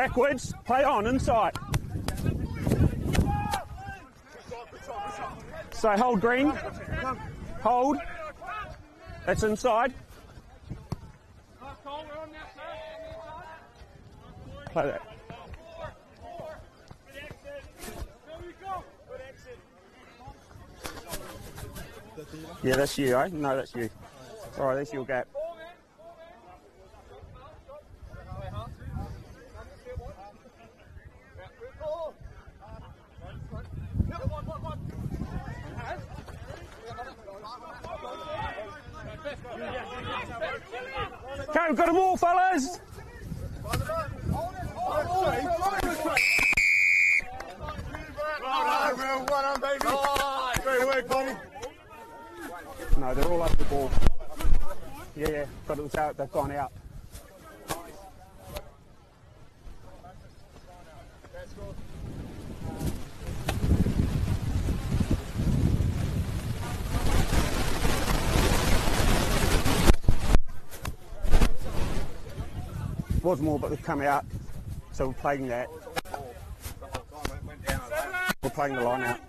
Backwards. Play on, inside. So hold green. Hold. That's inside. Play that. Yeah, that's you, eh? No, that's you. Alright, that's your gap. Okay, we've got them all, fellas. No, they're all over the ball. Yeah, yeah, but it was out. They've gone out. Was more, but they've come out. So we're playing that. We're playing the line out.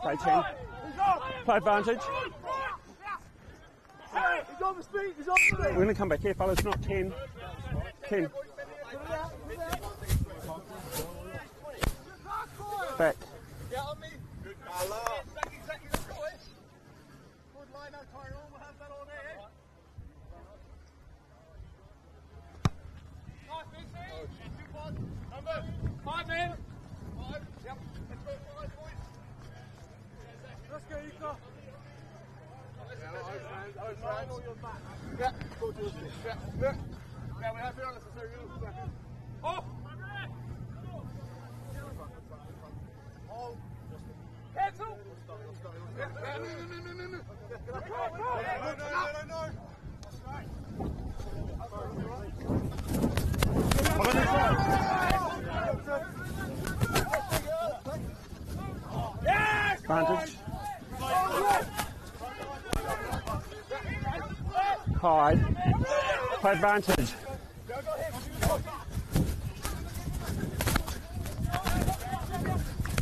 Play 10. Play advantage. We're going to come back here, fellas. Not 10. 10. Back. Get on me. Good colour. Exactly, exactly, that's got it. Good line out, Tyrone. We'll have that on there. Nice, BC. Two balls. Number. Five men. Five. Yep. Let's go five, boys. Let's go, Ika. Yeah, go to the stick. Yeah, yeah. Yeah, we have to be honest. It's very good. Oh! Oh! Cancel! No, no. No, no, no, no. Advantage. Hide. Play advantage.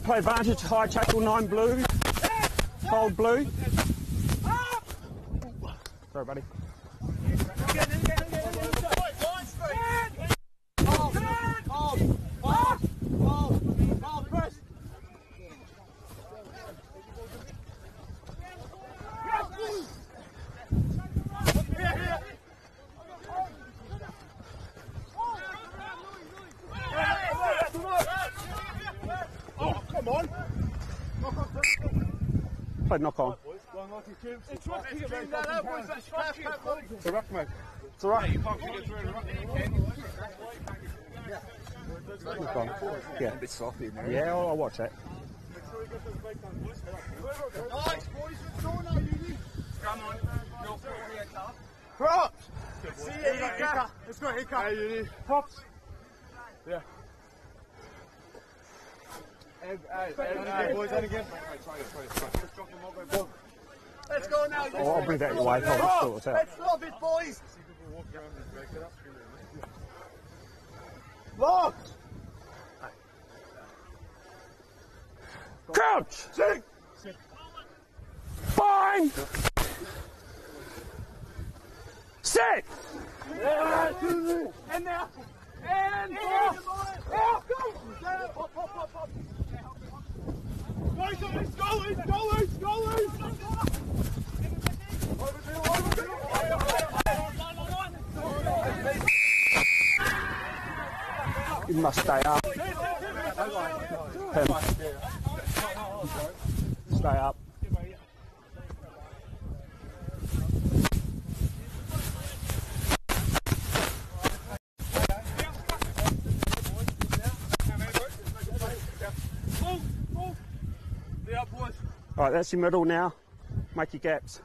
Play advantage. High tackle nine blue. Hold blue. Sorry, buddy. Come on. Play knock on. It's. That's rough, boys. It's a mate. It's all right. Knock on. Yeah. A bit sloppy in there. Yeah, I'll, watch that. Nice, boys. Let's go now, Uni. Come on. You're here, Carl. Props. See you, Ika. Let's go, Ika. Hey, Uni. Props. Yeah. Hey, hey, hey. Let's go now. Oh, I'll bring that your way. I'll sort it out. Let's love it, boys. Lock. Crouch! Sing. Fine! Sit! And now. And off. Off. Go. Pop, pop, pop, pop. Boys, must stay up. Pim. Stay up. Alright, that's your middle now. Make your gaps.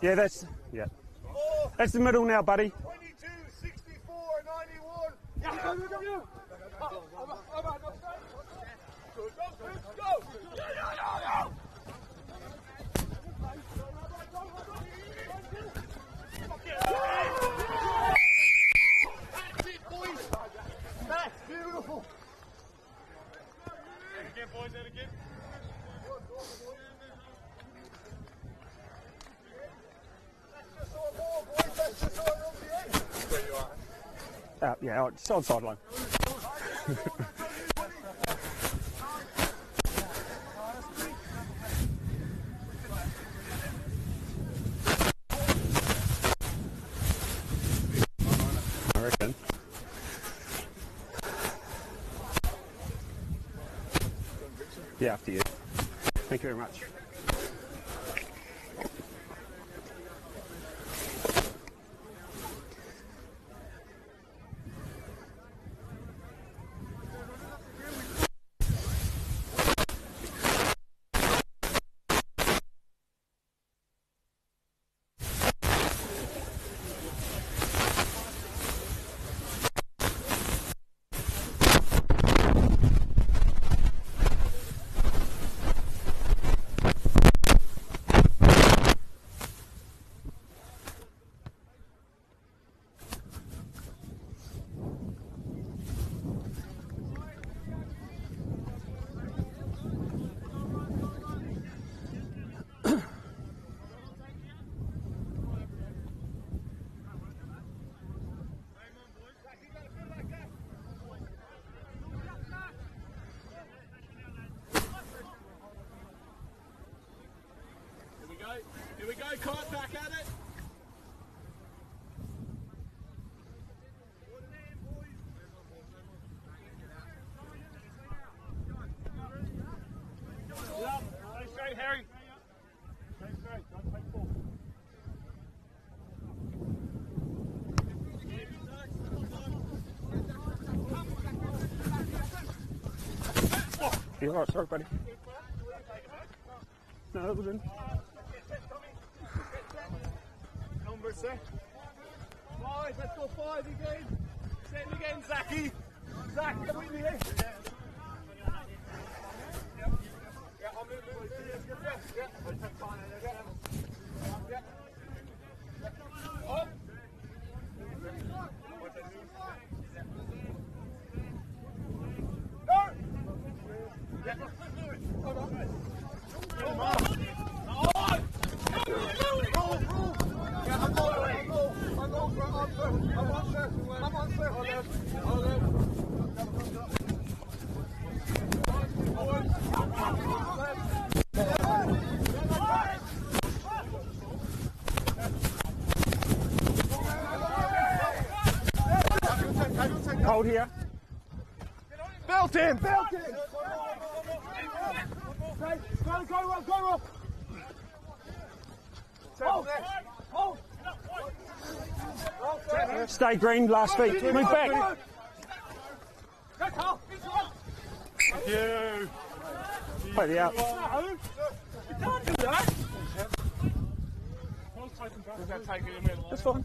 Yeah, that's, yeah. That's the middle now, buddy. 22, 64, 91. Yeah, go, go, go, go. Up, up, up, up, up, up. Go, go, go, go. Yeah, yeah, yeah, yeah. That's it, boys. That's beautiful. Again, boys, and again. That's just our ball, boys. That's just our LPA. Where you Uh, yeah, out, on sideline. I reckon. Yeah, after you. Thank you very much. Here we go. Here we go. Kite back at it. Yeah, stay straight, Harry. Stay straight. Don't take full. You all right? Sorry, buddy. No, that was in. Number set. Five, let's go five again. Set again, Zachy. Zach, get with me eh? here. Move. Yeah, yeah. I'll take time, yeah. Yeah. Yeah. Up. Go. Yeah. Hold on. Come on. On. Yeah, I'm on, I'm on, I'm on, I'm on, I'm on, sir. I'm on, sir. Hold on. Hold on. Hold here. Belt him! Belt him! Okay, go, go, go, Hold! Hold! Stay green, last feet. Move back. Carl! You! Play the out. You can't do that! We're going to take it in the middle. That's fine.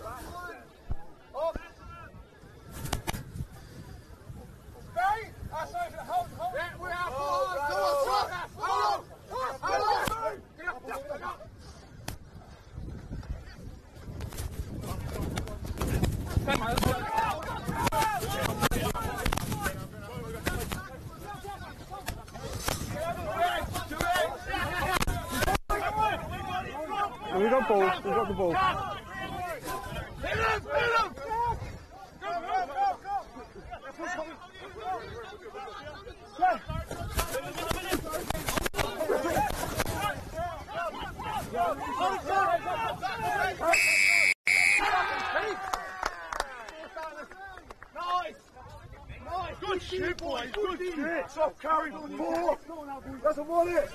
And we got ball. We got the ball. Hit him! Hit him! Go, go, go, go! Nice! Nice! Good shoot, boys! Good shoot! it. Soft carry. Four. Doesn't want it.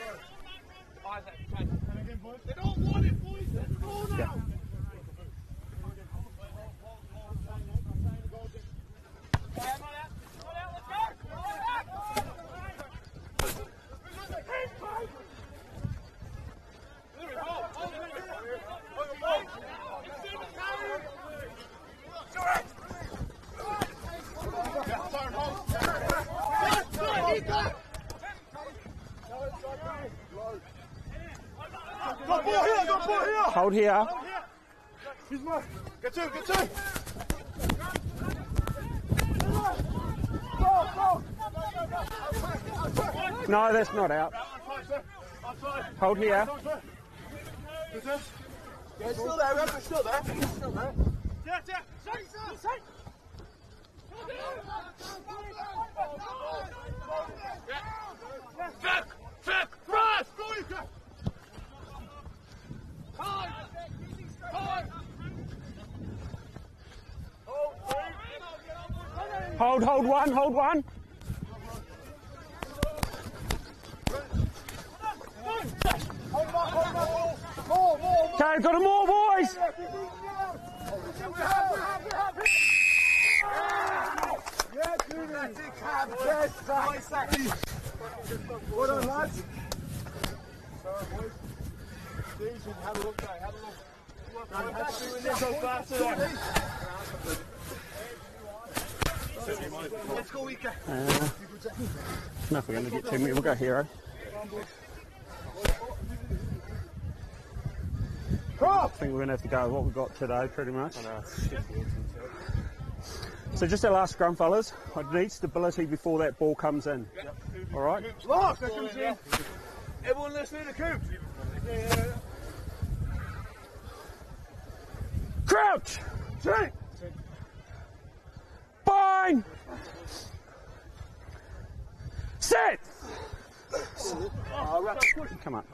They don't want it, boys. Let's go now. Yeah. Got ball here, got ball here. Hold here. He's. Get two, get two. Go, go. No, that's not out. Hold here. Yeah, it's still there, it's still there. It's still there. Yeah, yeah. Shake, shake, shake. Fuck! Fuck! Cross! Go, you go! Time! Time! Hold, hold one, hold one. Hold back, hold back. More, more, more. Okay, got them more, boys. Yeah, Judy. Yes, exactly. Well done, lads. Sorry, boys. Decent. Have a look, mate. Have a look. Don't have to do this so fast. Let's go, Ika. No, if we're going to get 10 minutes, we'll go hero. I think we're going to have to go with what we've got today, pretty much. So just our last scrum, fellas. I need stability before that ball comes in. All right? Last, that comes in. Everyone listening to Coop. Crouch! Take. Bind! Sit! Come on.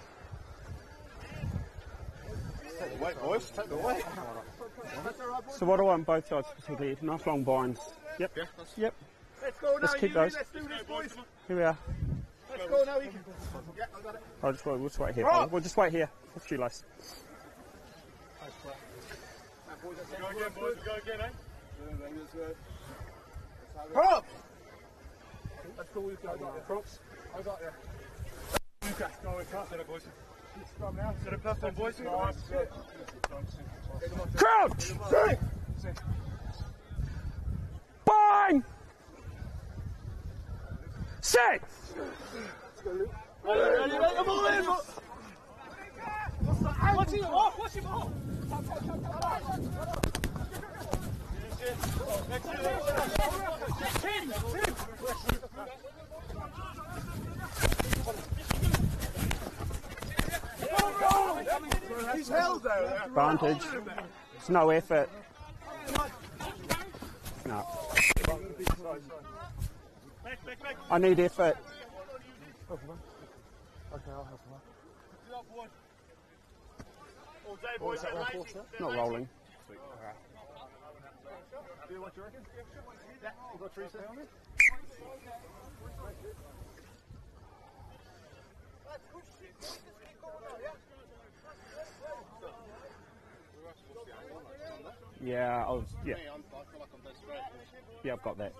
Wait, boys. Take the weight. So what do I want both sides specifically? Nice long binds. Yep. Yep. Let's go now, Let's keep Yuri. those. Let's do this, boys. Here we are. Let's go now, Ika. Yeah, I got it. I'll just wait, here. we'll just wait here. Rob! We'll just wait here. Shoelace. Go again, boys. Go again, eh? Prop! Let's go, Ika. I got it. Props. I got it. Ika. Go, Ika. Set it, boys. Set it platform, boys. Nice. Crouch! Sit. Bind! Sit! Ready, ready, come on in. What's he off? What's him off? He's held there. Advantage. It's no effort. No. I need effort. All day, boys. Not rolling. What you reckon? Yeah, you got three set on it? Yeah, I was, yeah. Yeah, I've got that.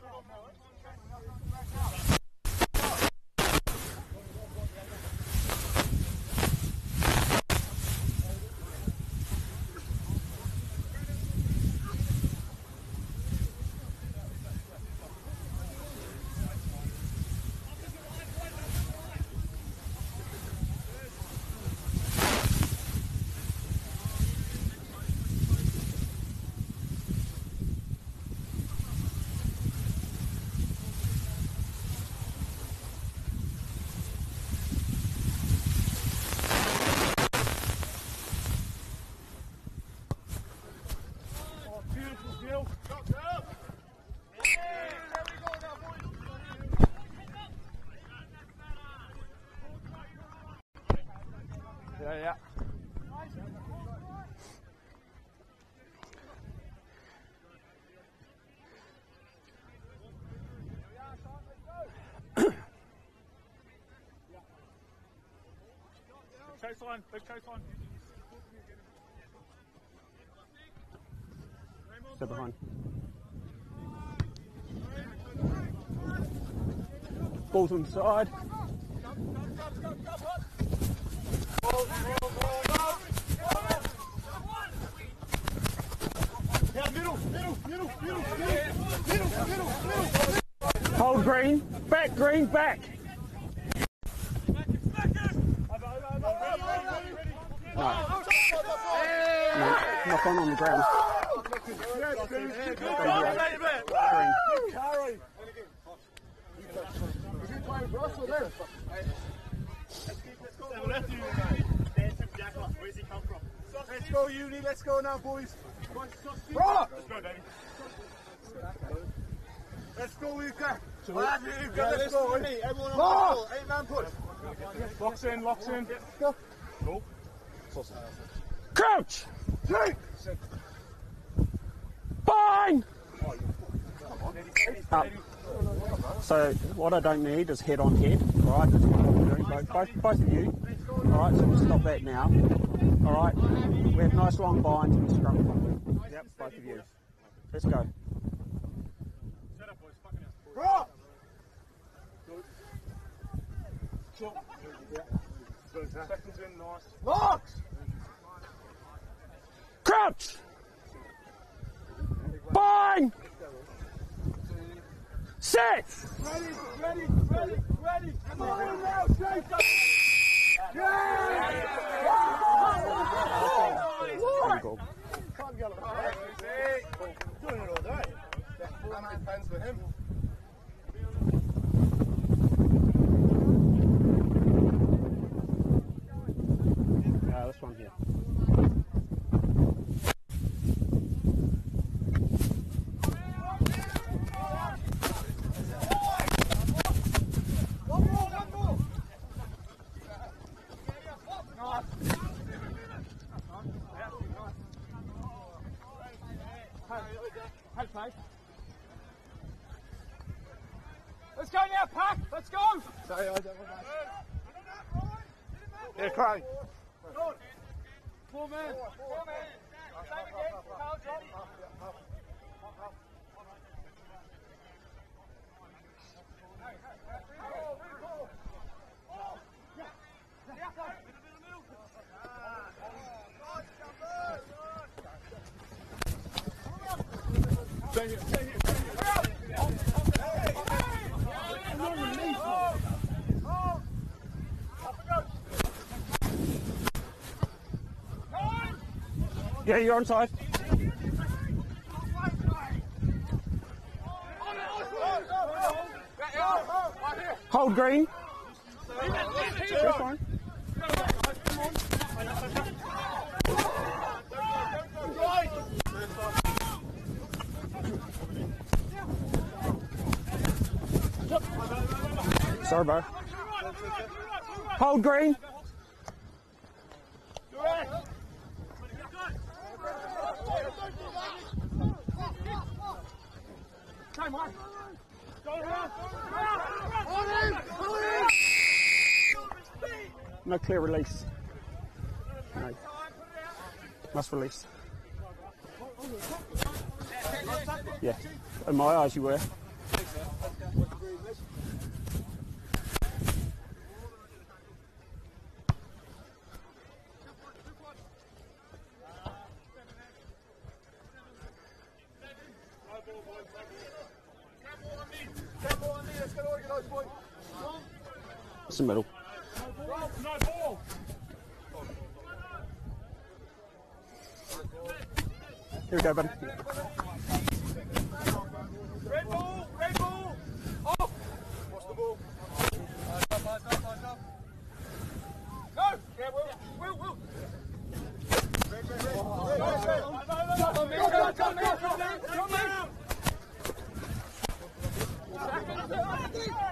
Coastline, big coastline. Step behind. Balls on side. Hold green, back green, back. Playing Ross or them? Let's go, Uni. Let's go now, boys. Rock! Let's go, Davey. Let's go, Luca. Yeah, let's go. Everyone on Mark! the ball. Eight man push. Locks in, locks in. Go. Crouch. Bind. Up. Um, so what I don't need is head on head. All right, that's what I'm doing. Both, both, both of you. All right, so we'll stop that now. All right, we have nice long binds and scrum. Yep, both of you. Let's go. Rock! Seconds in, nice. Locks! out! Fine! Sit! Ready, ready, ready, ready! Come on now, Jacob! Yeah, this one here. Let's go now, Pack. Let's go. Sorry, I don't want Yeah, Craig. Four man. Four man. Same again. Carl, Johnny. Yeah, you're on side. Hold green. That's fine. Servo. Hold green. No clear release. No. Must release. Yeah. In my eyes you were. It's the middle. Here we go, buddy. Red ball, red ball. Off. What's the ball? Nice up, nice up, nice up. Go. Yeah, Will, Will, Will. Red, red, red. Oh, red, red, red. No, no, no. Drop, drop, drop, drop, drop, drop, drop.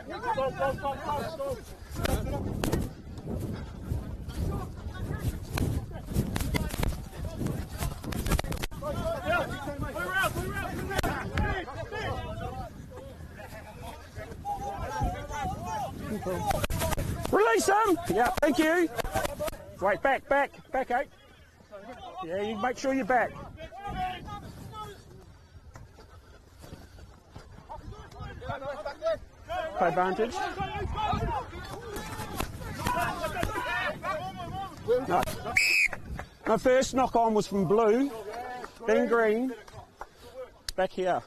Go, go, go, go, go. Release him! Yeah, thank you. Wait, back, back, back, eight. Yeah, you make sure you're back. Advantage. No. My first knock on was from blue, then green, back here.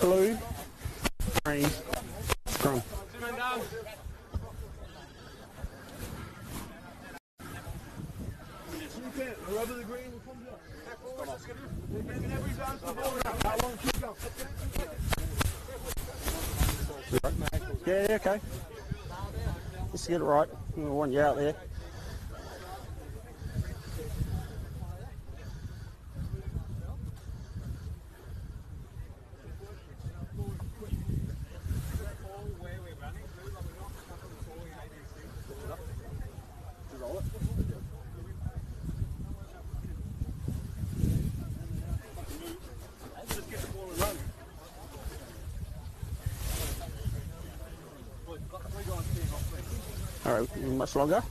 Blue, green, scrum. The green ball now. That one, keep going. Yeah, yeah, okay. Let's get it right. We want you out there. All right, much longer.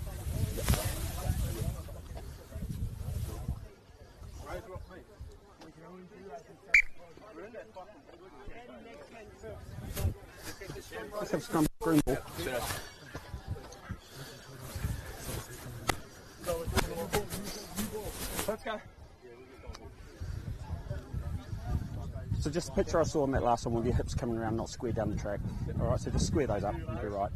So just picture I saw on that last one with your hips coming around, not square down the track. All right, so just square those up and be right.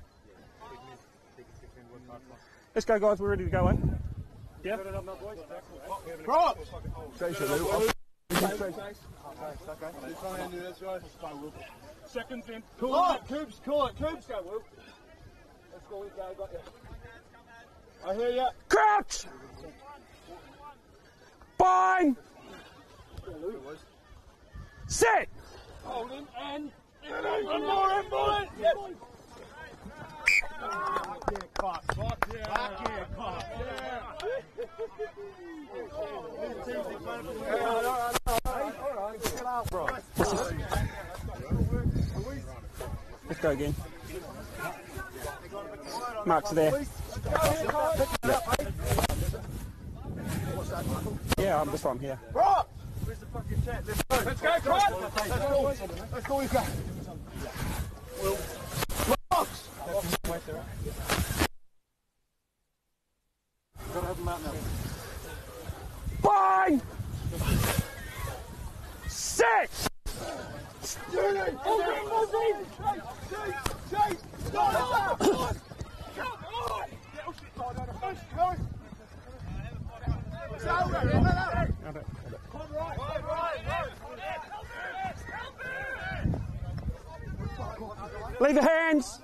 Let's go, guys. We're ready to go, eh? Yeah. Prop! Chase it, Lou. Seconds in. Call it, Coops, call it, Coops. Go, Will. Let's go, got you. I hear you. Crouch! Bind! Sit! Hold him and. One more, one more. Yes. Let's go again. Mark's there. Yeah, I'm just I'm here. Where's the fucking? Let's go! Let's go. Got. Will. Props! Right, right, Leave your hands!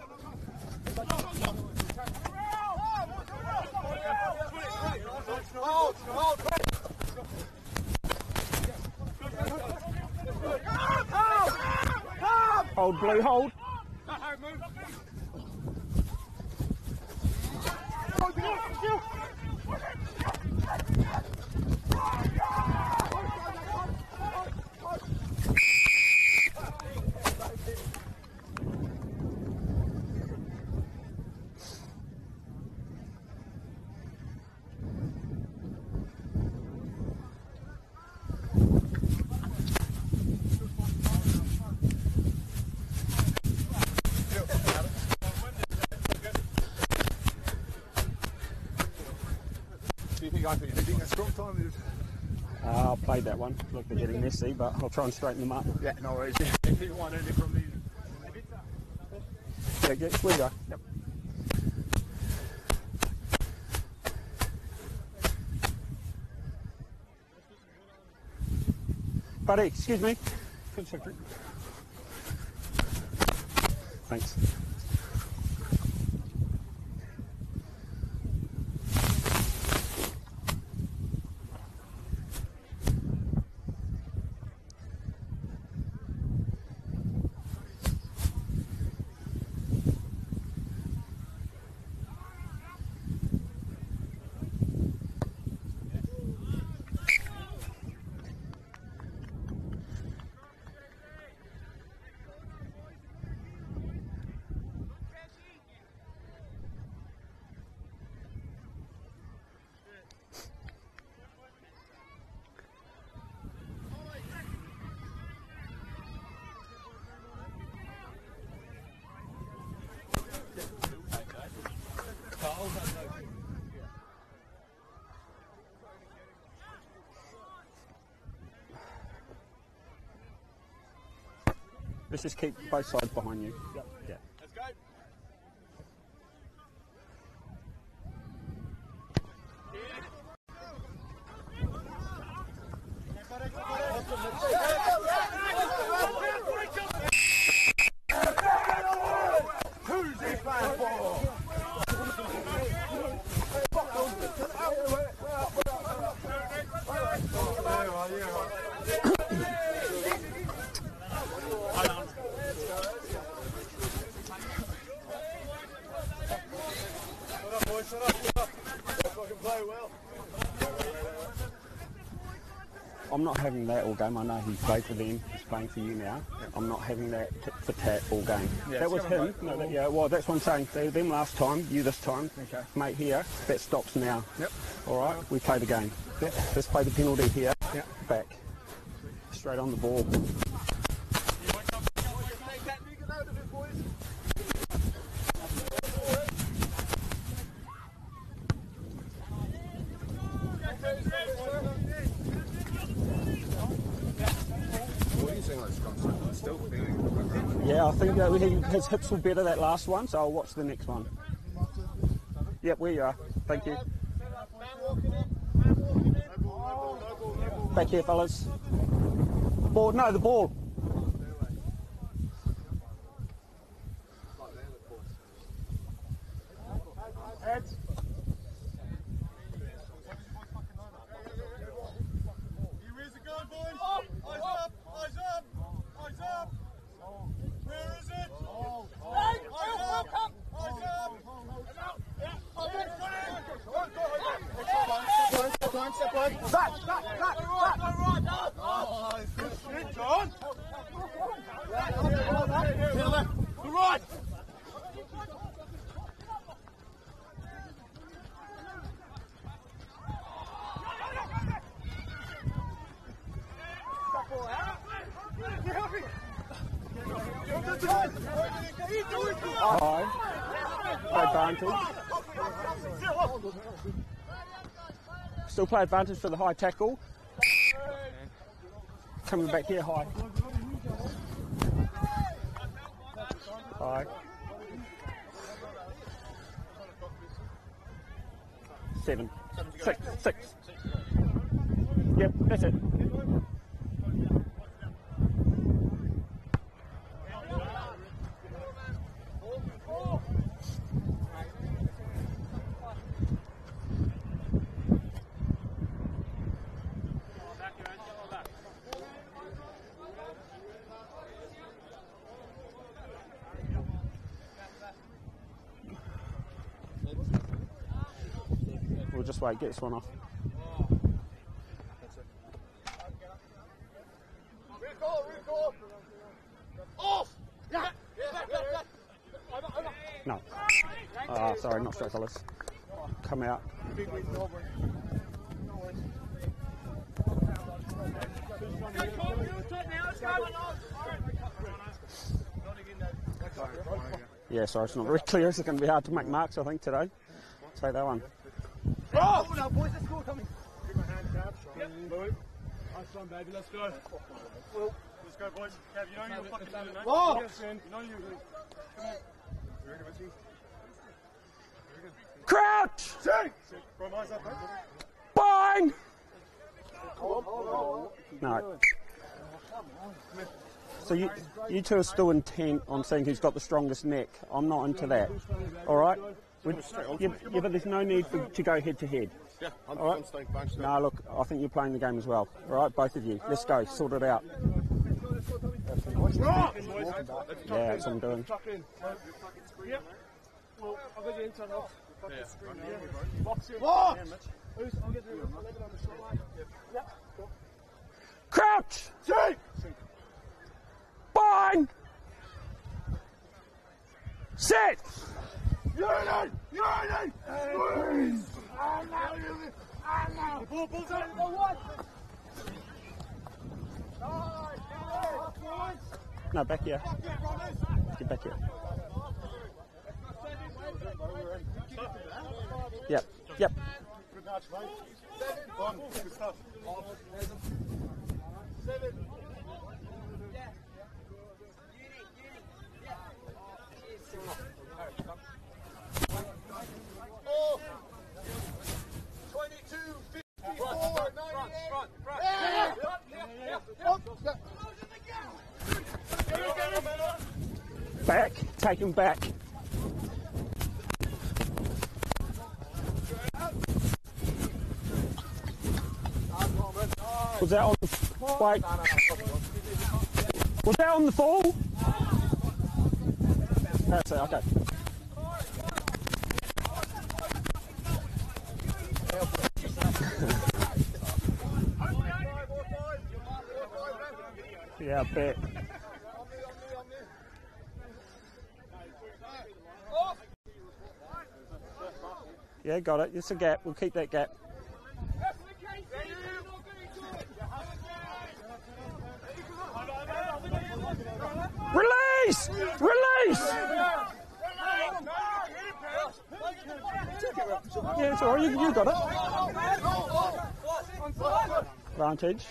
Hold, blue, hold. Do you think I think you think a strong time is? Uh, I played that one. Look, they're getting messy, eh, but I'll try and straighten them up. Yeah, no worries. If you want anything from these. Yeah, get, go. Yep. Buddy, excuse me. Thanks. Let's just keep both sides behind you. Yep. Yeah. Let's go. Who's he playing for? Shut up, boys, shut up, shut up. Fucking play well. I'm not having that all game. I know he played for them. He's playing for you now. I'm not having that t- for Tat all game. Yeah, that was him. No, that, yeah, well, that's what I'm saying. They, them last time, you this time. Okay. Mate, here, that stops now. Yep. All right, we play the game. Yep. Let's play the penalty here. Yep. Back. Straight on the ball. Take that nigga out of it, boys. What do you think like Scrum Still feeling Yeah, Think his hips were better that last one, so I'll watch the next one. Yep, where you are. Thank you. Back here, fellas. Ball, no, the ball. Heads. Where's it going, boys? Eyes up, eyes up, eyes up. Where is it? Eyes up, eyes up. John. Right. High. Play advantage. Still play advantage for the high tackle. Coming back here, high. High. Seven. Six. Six. Yep, that's it. We'll just wait, get this one off. Recall, recall. Off. Yeah. Yeah. Back, back, back. one off. No. Ah, sorry, not straight fellas. Come out. Yeah, sorry, it's not very clear. It's going to be hard to make marks, I think, today. Take that one. Oh, now, boys, let's go. Coming. Give my hand, Cav. Yep. Louis. Nice one, baby. Let's go. Let's go, boys. Cav, you know you're fucking doing it, mate. Oh. Yes, man. You know you're doing Come here. You ready, Richie? Crouch! Sit! Sit. Bro, eyes up, mate. Bang! No. So you, you two are still intent on saying who's got the strongest neck. I'm not into that. All right? We, yeah, yeah, but there's no need for, to go head to head. Yeah, I'm, All right. I'm staying bunched No, look, I think you're playing the game as well. All right, both of you. Let's go. Sort it out. Yeah, that's what I'm doing. Tuck in. Yep. Well, I'll get you in, off. Yeah. Box in. What? Who's, I'll get the, I'll leave it on the short line. Yep. Cool. Crouch! Sit! Bang! Sit! Unity! Unity! Squeeze! I know you. I know. Ball, ball's out. Go one. Back here. Get back here. Yep, yep. Good match, mate. Fun. Good stuff. take him back. Was that on the wait? Was that on the fall? That's it, okay. Yeah, I bet. Yeah, got it. It's a gap. We'll keep that gap. Release! Release! Yeah, it's all right. You, you got it. Advantage.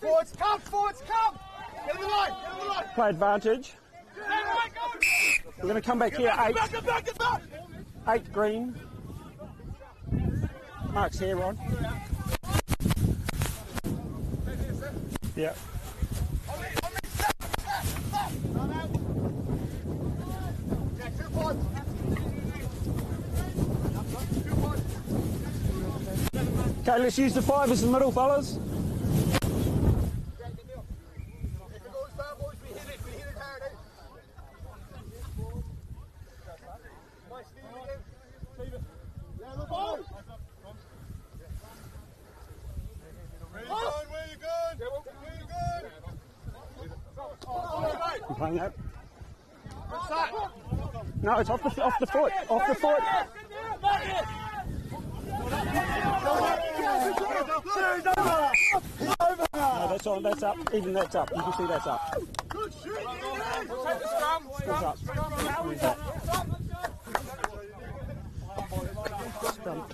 Forwards, come, forwards, come! Get in the line, get in the line! Play advantage. We're going to come back here. Eight. Eight green. Mark's here, Ron. Yeah. Okay, let's use the five as the middle, fellas. If it goes down, boys, we hit it, we hit it hard, eh? Nice, Steve again. Steve. Yeah, look, ball! Where you going? Where you going? Where you going? You playing that? No, it's off the off the foot. Off the foot. No, that's on. That's up. Even that's up. You can see that's up. It's up. Where's that? Scrum.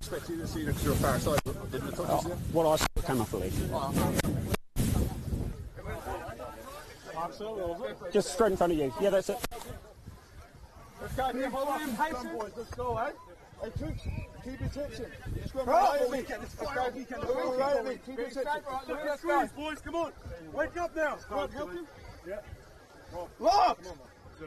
expect you to see it because you're far side, didn't touch Oh, what I saw came off the leg. Just straight in front of you. Yeah, that's it. Let's go, keep holding patience. boys, let's go, eh? Hey, Toots, keep your tension. Scrum right at me. Let's go, right at me. Keep your tension. Let's go. Boys, come on. Wake up now. Come on, help you. Yeah. Lock! Let's go,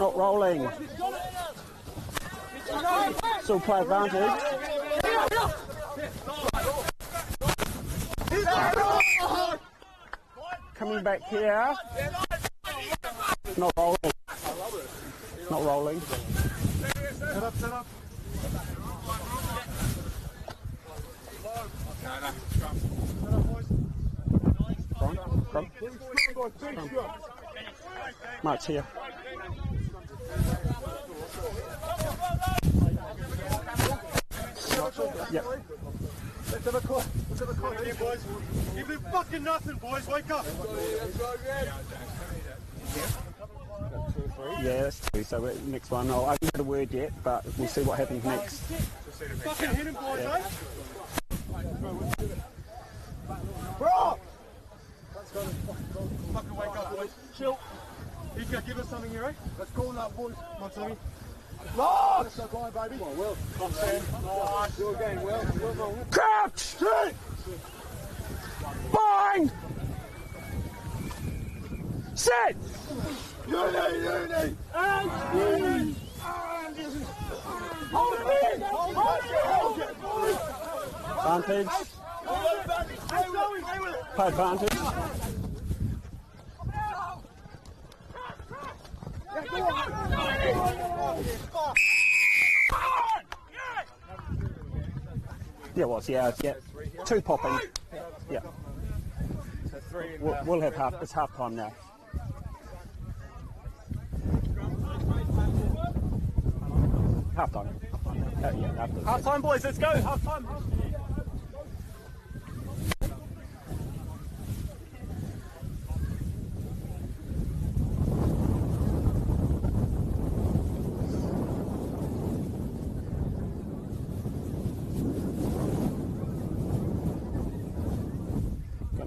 Not rolling. Still play advantage. Coming back here. Not rolling. Not rolling. Set up, set up. Front, front. Mark's here. Yep. Let's have a call. Let's have a call. Here, boys. Give me fucking nothing, boys. Wake up. Yeah, that's two. So next one, oh, I haven't had a word yet, but we'll see what happens next. Fucking hit him, boys, eh? Bro! Fucking wake up, boys. Chill. Gonna give us something here, eh? Let's call that, boys. Come on, Tommy. Lock! Let's go, going, baby. Come on, Will. Come on, Sam. You're again, Will. Well done. Crouch! Bind! Sit! Uni, uni! And Hold it in! Hold it! Hold it! Advantage. Advantage. Yeah, it was. Yeah, yeah. Two popping. Yeah. We'll, we'll have half. It's half time now. Half time. Uh, yeah. Half time, boys. Let's go. Half time.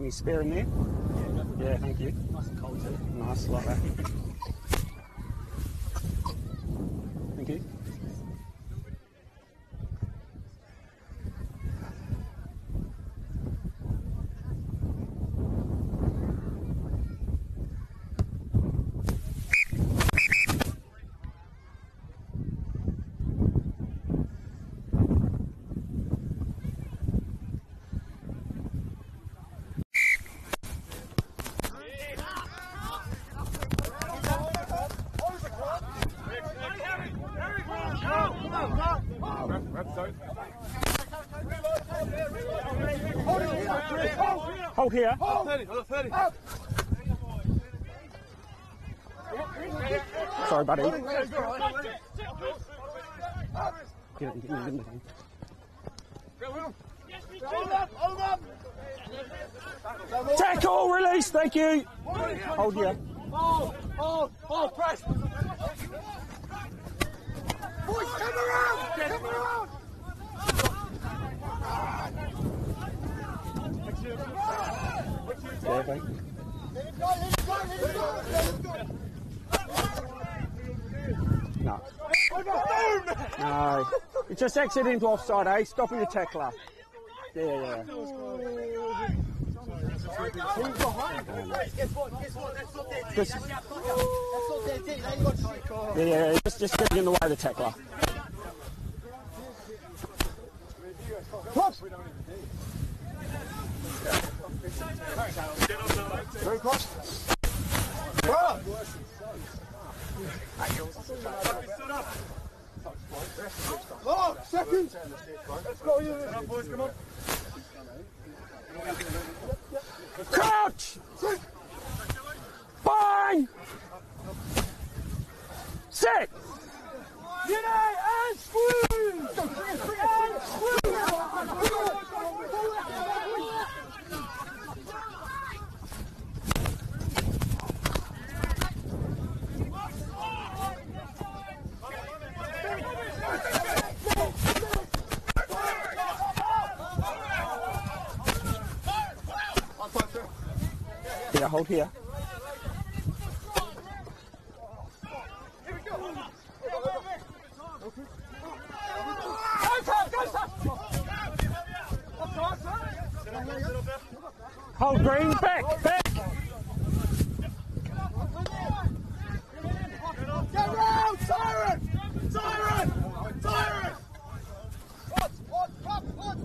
Any spare in there? Yeah, thank you. Nice and cold too. Nice, like that. Thank you. Hold here. 30, another 30. Sorry, buddy. Get it, get it, get it. Tackle, release, thank you. Hold here. Hold, hold, hold, press. Boys, come around, come around. No. No. It's just exit into offside, eh? Stopping the tackler. Yeah, yeah. Guess what, guess what, that's not their shit. yeah, yeah, just, just getting in the way of the tackler. Very cross. Oh, second. Let's go, you. Come on, boys, come on. Crouch! And squeeze! And squeeze! Yeah, hold here. Hold green, back, back. Get round, Siren! Siren! Siren! What? What? What? What?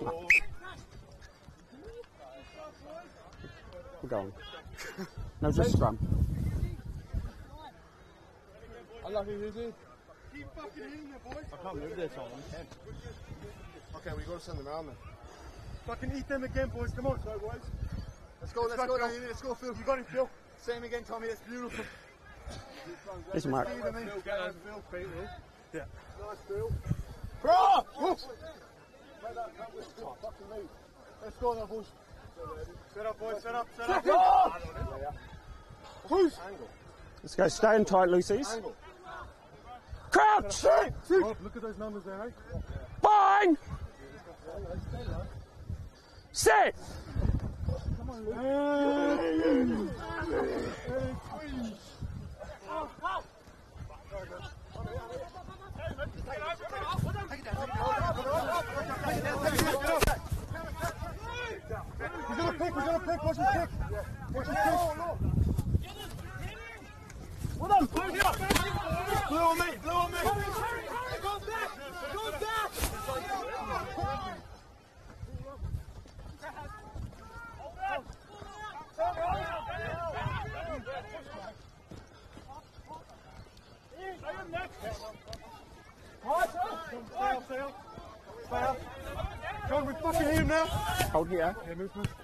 What? We're going. No, just scrum. I love you, Lizzie. Keep fucking hitting it, boys. I can't move there, Tom. Okay, we got to send them around then. Fucking eat them again, boys. Come on. So, boys. Let's go, let's Let's go, go. Danny. Let's go, Phil. You got it, Phil. Same again, Tommy. That's beautiful. Listen, Mark. See them in. Phil, get on Phil, Pete. Yeah. Nice, Phil. Bro! Fucking me. Let's go now, boys. Set up, boys. Set up. Set up. Who's? Let's go. Stay in tight, Lucy's. Crouch! Rob, look at those numbers there, eh? Bang! Sit! He's gonna pick. He's gonna pick. Watch him pick. Watch him pick. Well done. Blue on me. Blue on me. Hurry, hurry, Go back. Go back. Stay up, stay up. Stay up. Come on, we fucking hit him now. Hold here. Yeah, move, move.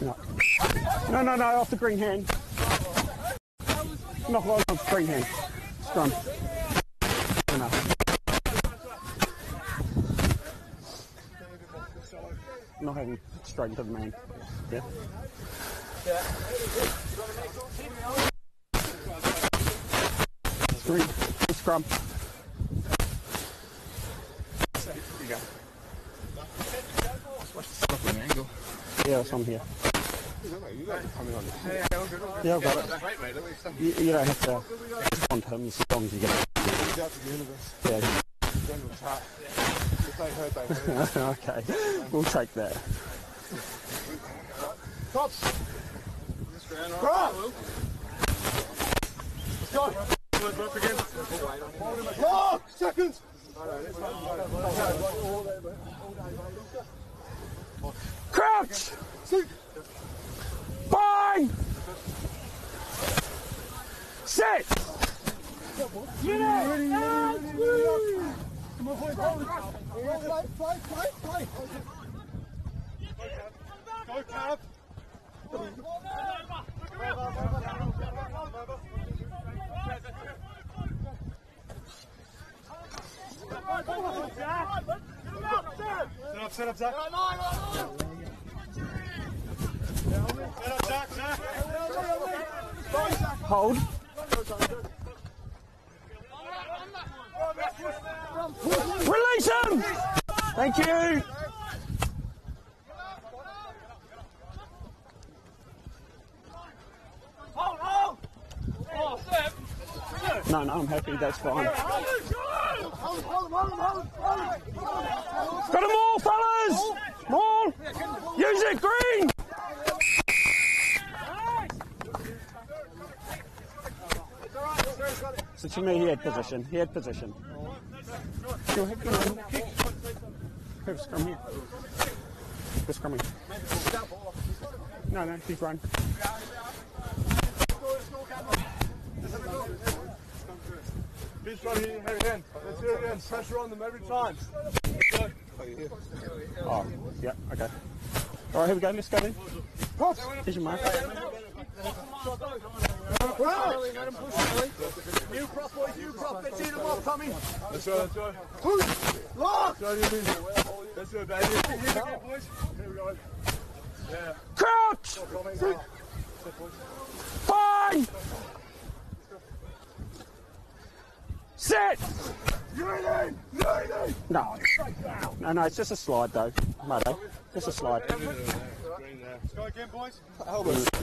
No. No, no, no, off the green hand. Knock off the green hand. Scrum. No, no. Not having straight into the main. Yeah. Screen. Scrum. There you go. Yeah, it's on here. Yeah, I've got it. You, you don't have to respond to him as long as you get it. out of the universe Yeah. okay, we'll take that. Oh, seconds. Crouch! Bind! Sit! Play, play, play, play. Go, Cav. Set up, set up, Zach. Hold. Release him! Thank you! No, no, I'm happy, that's fine. Got them all, fellas! More! Use it, green! So to me, he had position. He had position. Go ahead, ahead. Have a scrum here. A scrum here. No, no, he's run. Beach run here, heavy hand. Let's do it again. Pressure on them every time. Oh, yeah, okay. All right, here we go. Let's go then. Here's your mark. You prop, boys, you prop. Let's them off, Tommy. Let's go, let's go. Lock. Let's do it, baby. Here boys. Here we go. Crouch! Bind! Sit! Union! Union! No. No, no, it's just a slide though, Muddo. Just a slide. Let's go again, boys.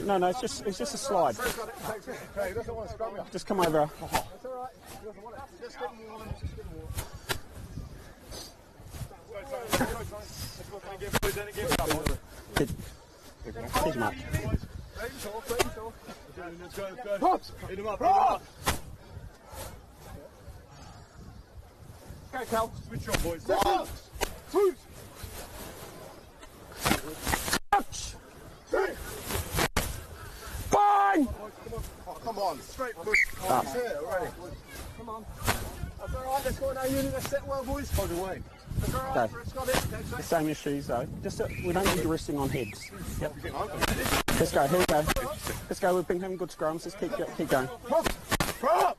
No, no, it's just it's just a slide. Okay, he doesn't want to scrum you. Just come over. That's all right. He doesn't want it. Just give him. Just give him one. Again, boys, then again. Come on. Here's mark. Let's go, let's go. Hit him up, hit him up. Okay, Cal. Switch on, boys. Pops! Bind! Oh, come on. Straight push. He's here already. Come on. That's all right. Let's go now, Union. Let's set well, boys. Away. That's all right. Okay. It's got it. Okay, The same issues though. Just that we don't need you resting on heads. Yep. Let's go. Here we go. Let's go. We've been having good scrums. Let's keep keep going. Pops! Prop!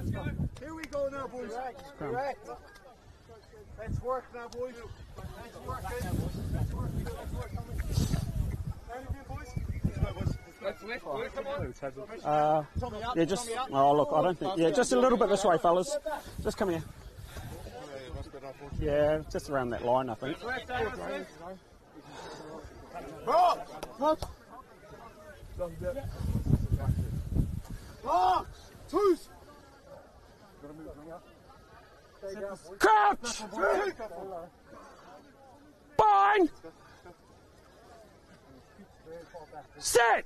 scrum. Correct. Let's work now, boys. Let's work. eh? Let's work. Let's work. How you doing, boys? Let's work, boys. Come on. Uh, yeah, just, oh look, I don't think, yeah, just a little bit this way, fellas. Just come here. Yeah, just around that line, I think. Ah, twos. Crouch! Bind! Sit!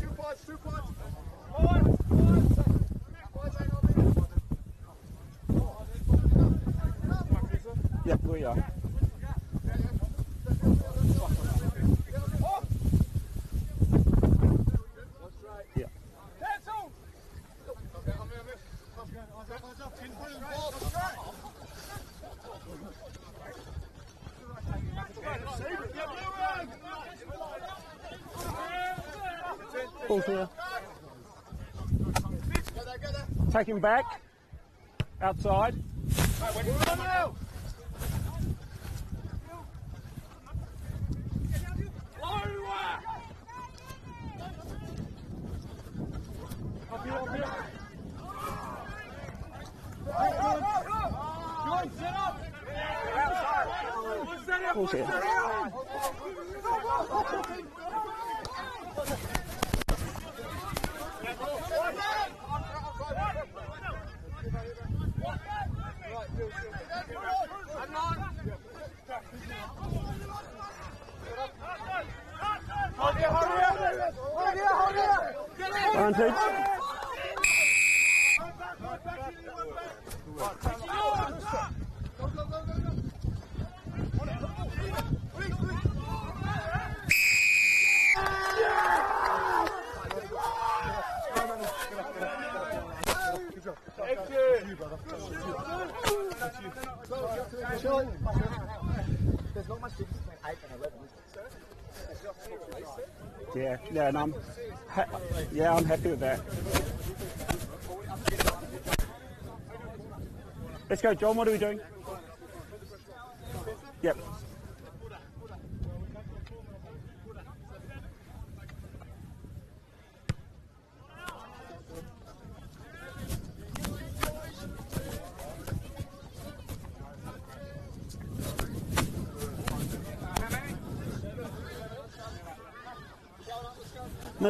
Two pods, two pods. Pods, pods. Pods, hang on there. Yep, we are. Yeah. Ball's here. Take him back. Outside. Ball's there? Yeah, yeah, and I'm, yeah, I'm happy with that. Let's go, John. What are we doing?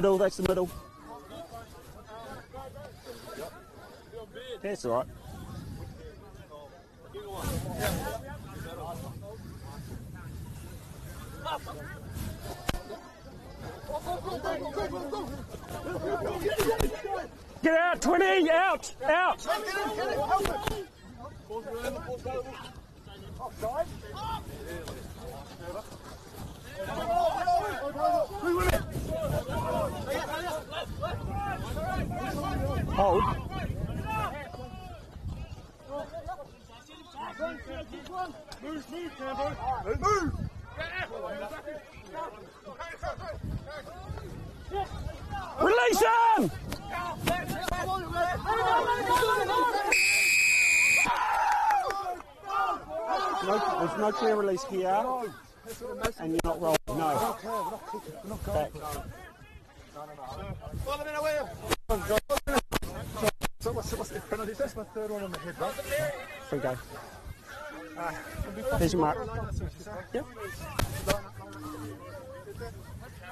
Middle, that's the middle. That's all right. Get out, 20, out, out. Hold. Move, move, Cambo. Move. Release him! No, there's no clear release here. And you're not rolling. No. Back. Follow me away. So what's, what's the penalty? That's my third one on the head, right? Free go. Ah. There's your mark. Yep.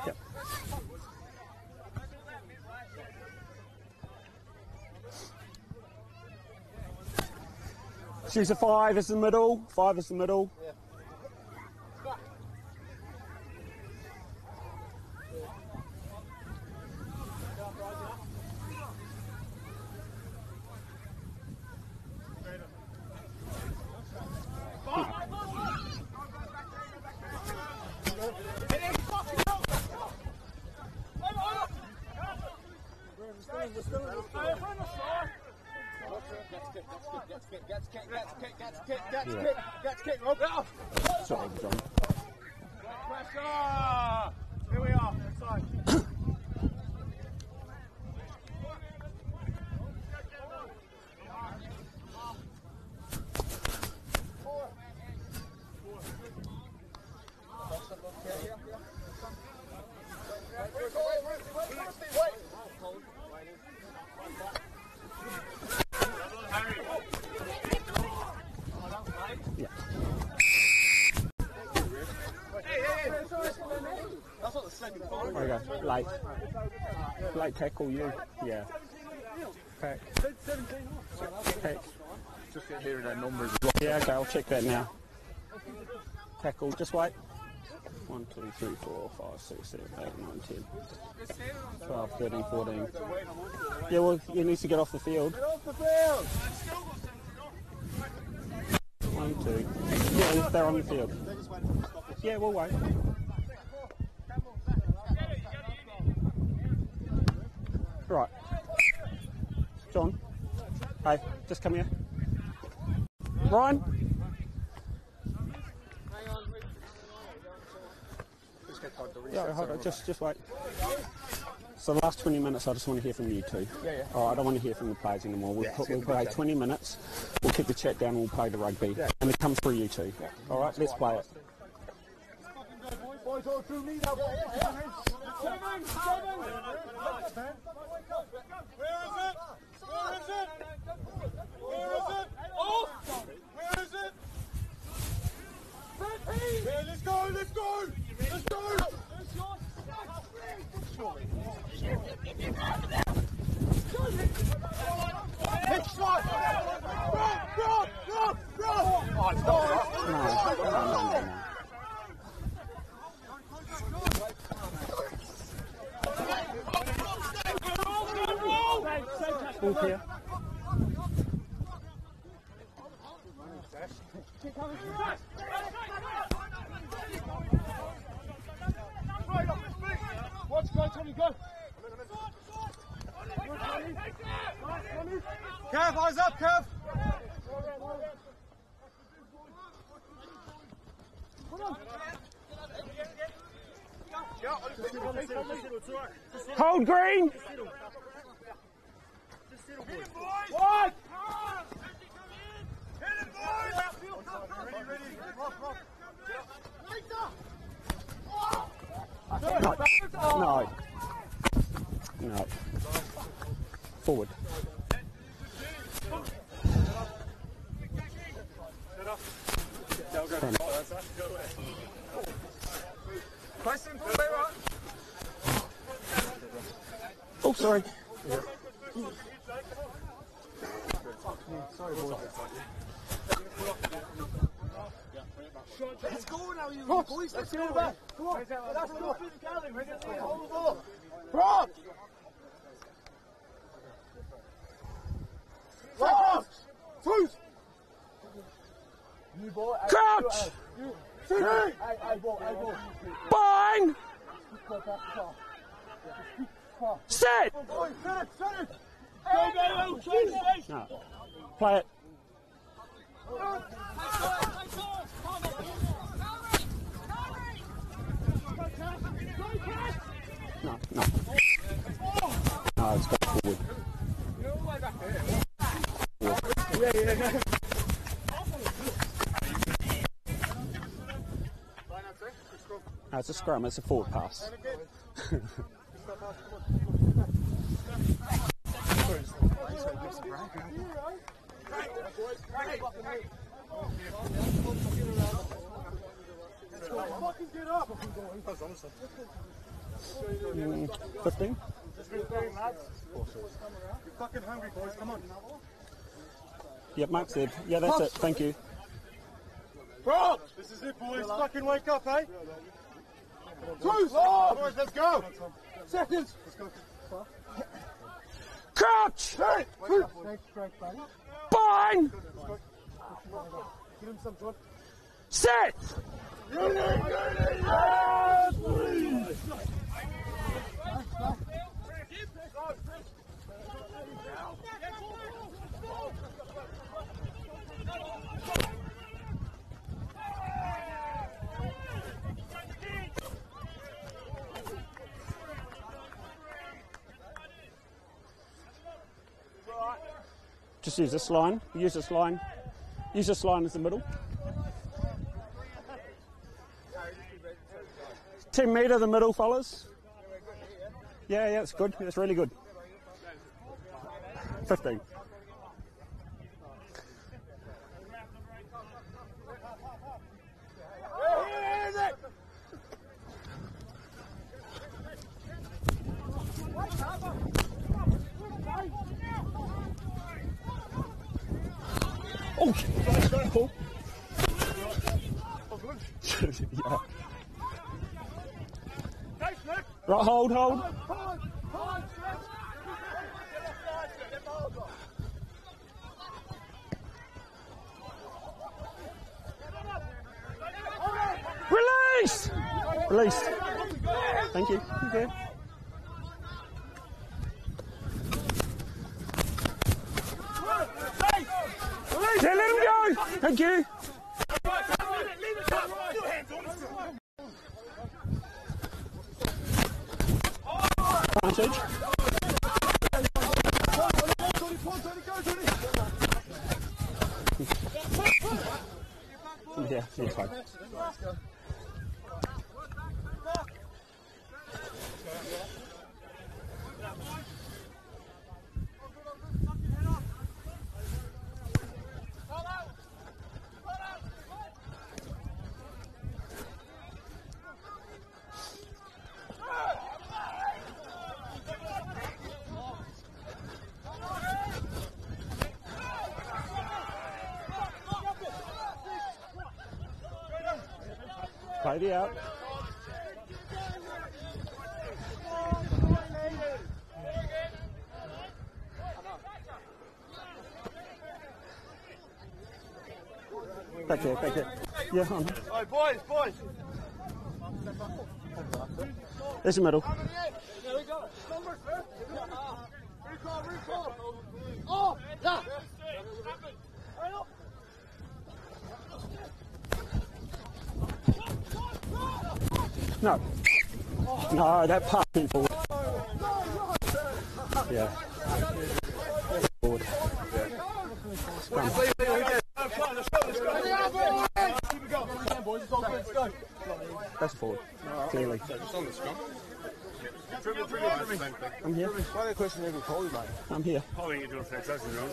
Yep. Choose a five is the middle. Five is the middle. We're kick, catch kick, catch yeah. kick, catch kick, roll it off. Late tackle, you. Yeah. Okay. Okay. Just get hearing their numbers as Yeah, okay, I'll check that now. Tackle, just wait. 1, 2, 3, 4, 5, 6, 7, 8, 9, 10, 12, 13, 14. Yeah, well, he needs to get off the field. Get off the field. 1, 2. Yeah, they're on the field. Yeah, we'll wait. Right. John. Hey, just come here. Ryan. Yeah, hold on, just just wait. So the last 20 minutes, I just want to hear from you two. Yeah, yeah. Oh, I don't want to hear from the players anymore. We'll, Yeah, put, we'll play 20 minutes. We'll keep the chat down. We'll play the rugby, and it comes through you two. Yeah. All right, let's play it. Boys all through me now. boys. Seven, seven. Where is it? Where is it? Where is it? Oh! Where is it? Yeah, let's go, let's go! Let's go! Hit scrum, it's a forward pass. Mm, 15? You're fucking hungry, boys. Come on. Yep, Mark said. Yeah, that's it. Thank you. Bro! This is it, boys. Fucking wake up, eh? Truth! Boys, let's go! Seconds! Let's go. Crouch! Hey! Truth! Thanks, Frank, buddy. Bind! Give him some. Set! Unity! Unity! Yes, please! Just use this line. Use this line. Use this line as the middle. 10 metre the middle, fellas. Yeah, yeah, it's good. It's really good. 15. Oh, cool. yeah. Right, hold, hold. Release! Release. Thank you. Okay. Yeah, let him go. Thank you. Advantage. Yeah, it's fine. Tidy up. Back here, back here. Yeah, on. Hey, boys, boys. There's the middle. Yeah, we got it. Numbers. Recall, recall. Oh, yeah. Hurry up. No. No, that pass in forward. Yeah. Forward. That's forward. Clearly. I'm here. Why the question every call you, mate? I'm here. Probably you're doing fantastic, know.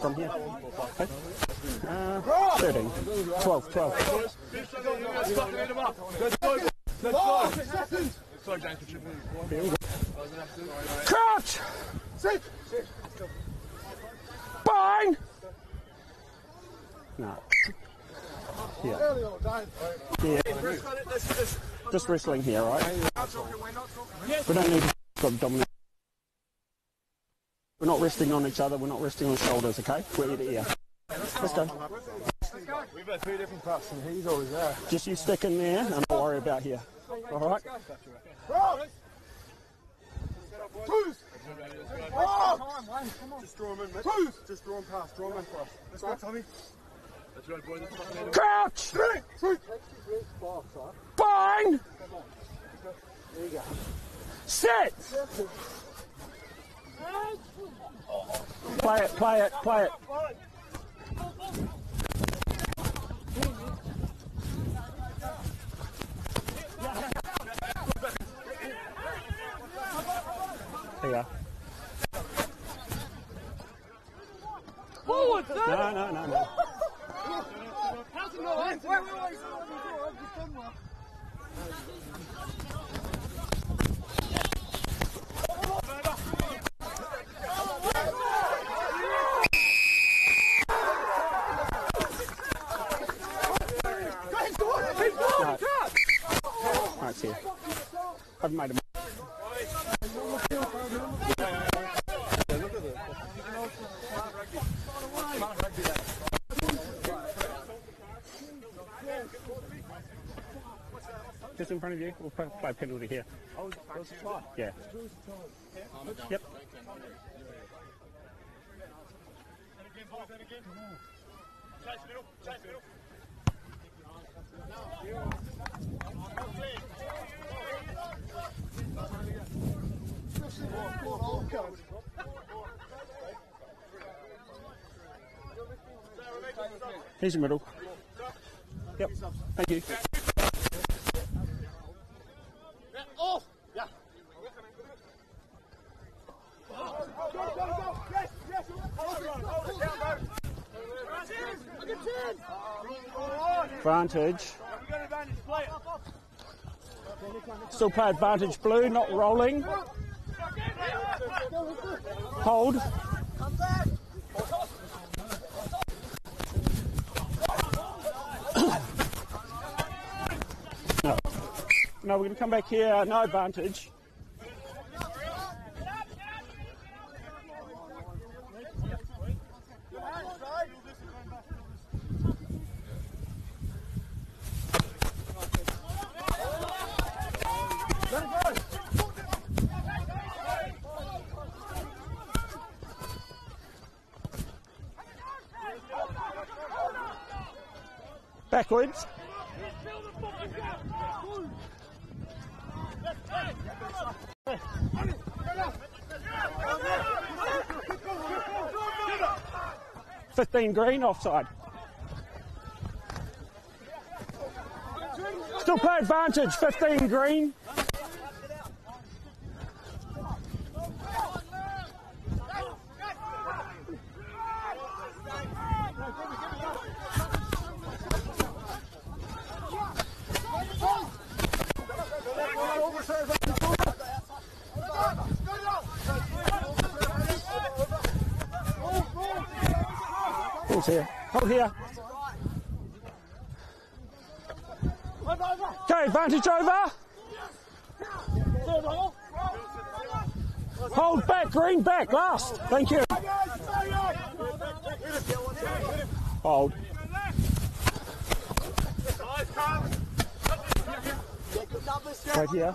From here. Okay. Uh, 13. 12, 12. Sorry, James, for tripping. Crouch! Bind! No. Yeah. Yeah. Just wrestling here, right? We don't need to dominate. We're not resting on each other. We're not resting on shoulders, okay? We're ear to ear. Let's go. We've had three different parts, and he's always there. Just you stick in there, and I'll worry about here. All right? Twos! Oh! Just draw him in, mate. Just draw him past, draw him in past. Let's go, Tommy. That's right. That's it. Crouch! Three! Three! Bind! Sit! Play it, play it, play it. There you are. Forward, No, no, no, no. How's it not Wait, wait, wait. I've just done one. No. Right, it's here. I've made a in front of you? We'll play, play penalty here. Oh, it's Yeah. Yep. in the middle. Yep. Thank you. It. Still play advantage blue, not rolling. Hold. no. No, we're going to come back here. No advantage. Backwards. Fifteen green offside. Still play advantage. Fifteen green. Who's here? Hold here. Okay, advantage over. Hold back, green back, last. Thank you. Hold. Right here.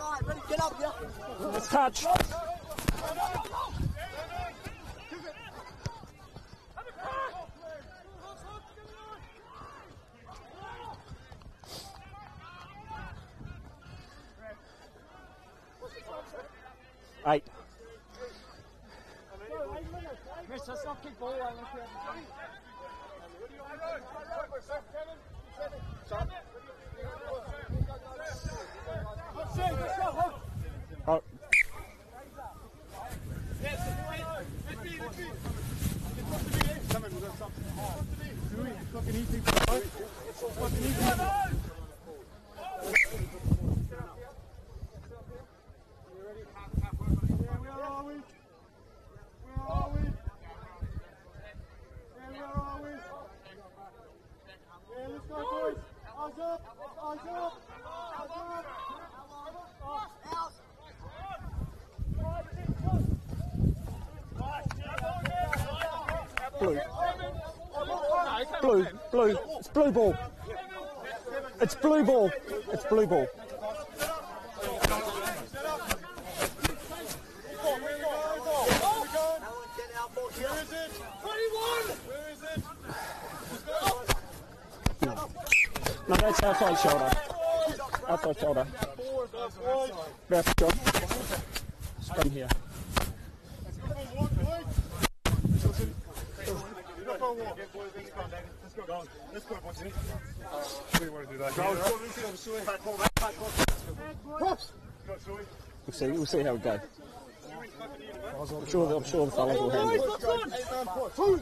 Touch. Eight. Oh, Where are we? Where are we? Where are we? Yeah, let's go, boys. Eyes up, eyes up, eyes up. blue. Blue, blue. It's blue ball. It's blue ball. It's blue ball. Where is it? 21! Where is it? No, that's outside shoulder. Outside shoulder. Left job. Spin here. Let's go, David. Let's go. go Let's go, boys. We want to do that. Go, here, go, Lucy. Let's go, back, back, back, Let's go, We'll see. We'll see how it goes. I'm sure. I'm sure the fellas will handle it. Twos!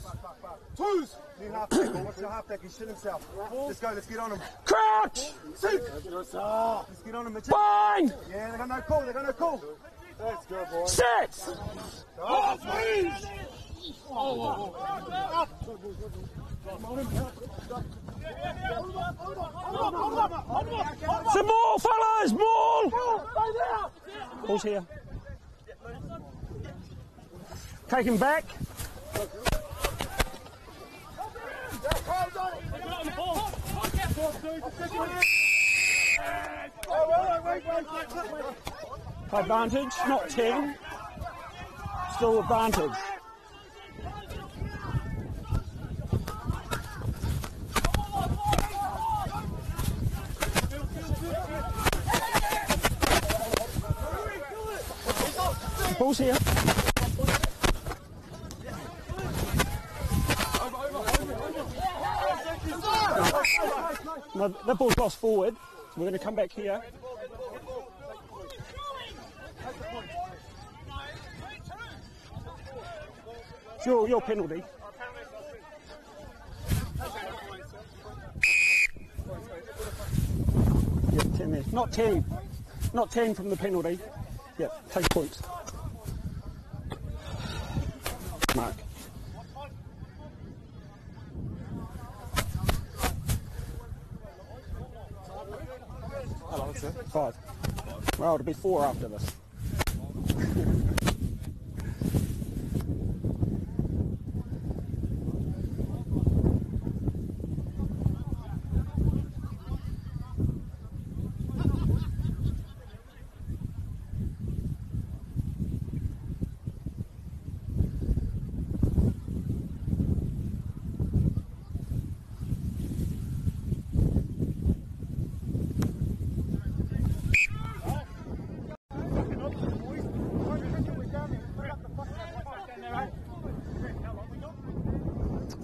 Twos! New half deck, watch the half he's shit himself. Let's go, let's get on him. Crouch. Let's get on him, Mitchell. Bind. Yeah, they got no call, they got no call. Let's go, boys. Six. Some more, fellas. More. Who's here? Take him back. Advantage, not 10. Still advantage. Ball's here. The ball's lost forward. We're going to come back here. It's your, your penalty. Yeah, 10 there. Not 10. Not 10 from the penalty. Yeah, take points. Mark. Hello, sir. Five. Well, it'll be four after this.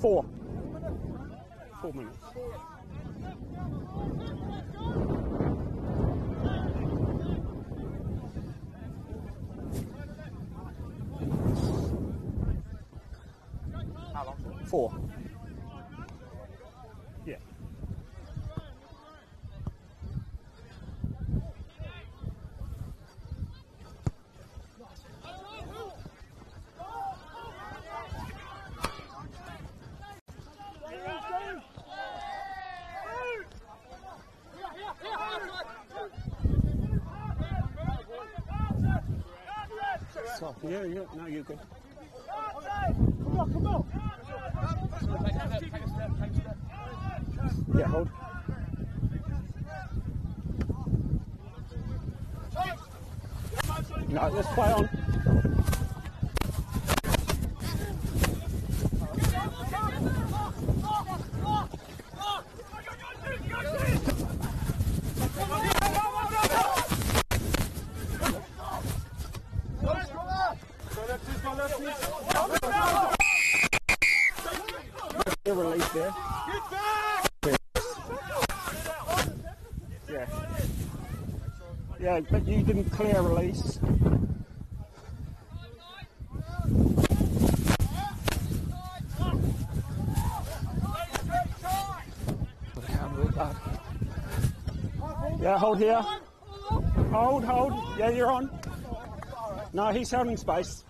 Four. Four minutes. Four. Yeah. Yeah, no, you're good. Come on, come on. Yeah, hold. No, let's play on. Good release there. Yeah. Yeah, but you didn't clear release. Yeah, hold here. Hold, hold. Yeah, you're on. No, he's holding space.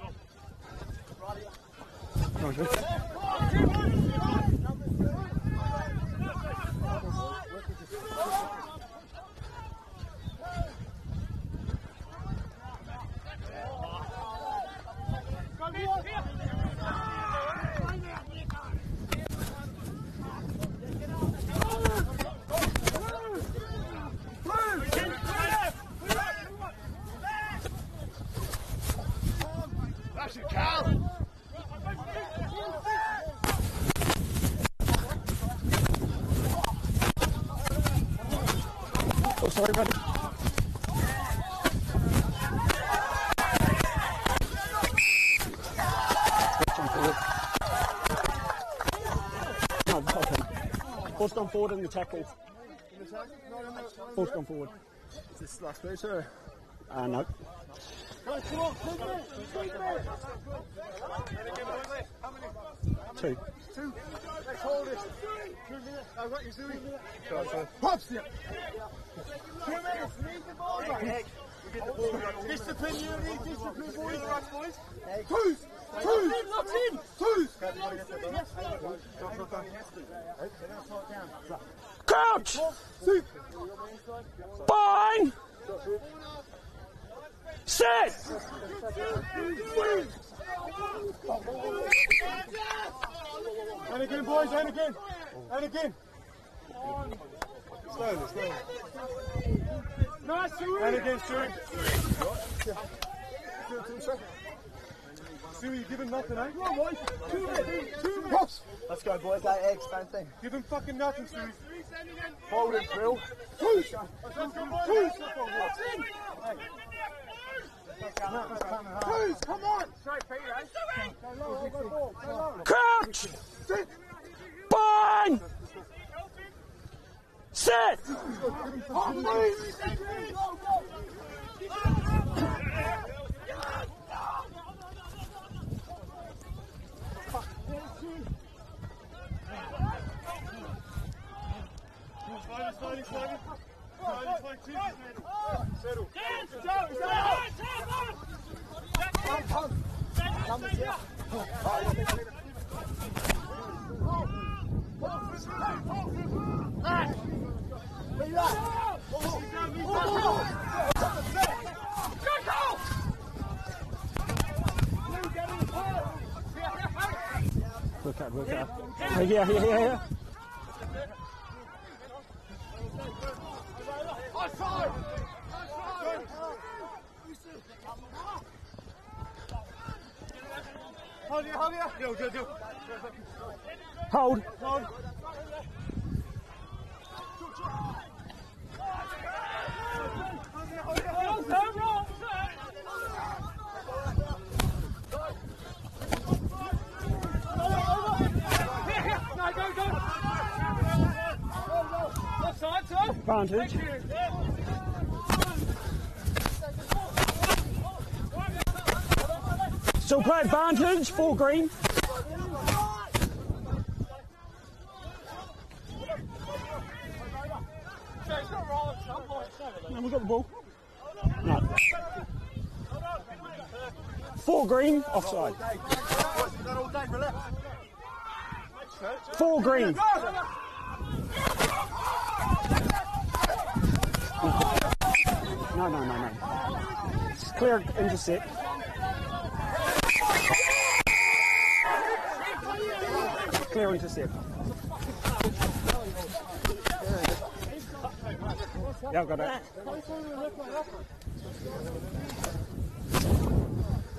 Gone forward in the tackle. Force gone forward. Is this last place or? Uh, no. Two. Two. Let's hold it. Two minutes. I got you, Zooey. Pops it. Two minutes. Leave the ball back. Discipline, you need discipline, boys. Twos. Twos. Lock in. Twos. Crouch! Bind! Sit! And again, boys. And again. And again. Slowly, slowly. Nice, And again, Stewie. Stewie, you give him nothing, eh? Come on, boys. Two minutes. Two minutes. Let's go, boys. That egg, same thing. Give him fucking nothing, Stewie. Hold it, Phil. Twos. Twos. Twos. Come on. Crouch! Sit! Slowly, slowly, slowly. Slowly, Look out, look out. Yeah, yeah, yeah, yeah. Hold. Hold. Advantage. Still play advantage, full green. No, we've got the ball. No. Full green, offside. Full green. No, no, no, no. It's clear intercept. Clear intercept. Yeah, I've got it.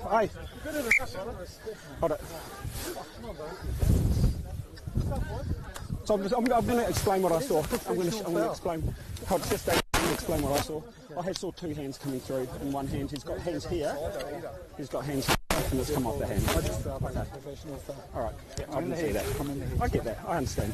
Hey. Hold it. So I'm, just, I'm, I'm going to explain what I saw. I'm going to, I'm going to explain. Hold it, just. I'm going to explain what I saw. I had saw two hands coming through. In one hand, he's got hands here. He's got hands here, and it's come off the hand. Okay. All right. Yeah, I didn't see that. I get that. I understand.